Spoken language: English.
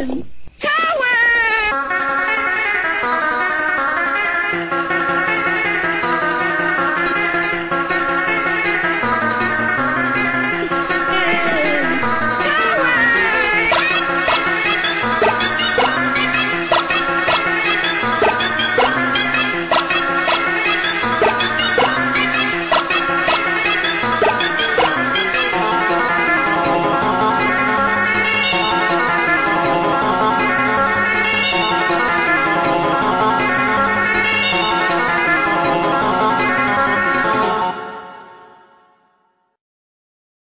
friends.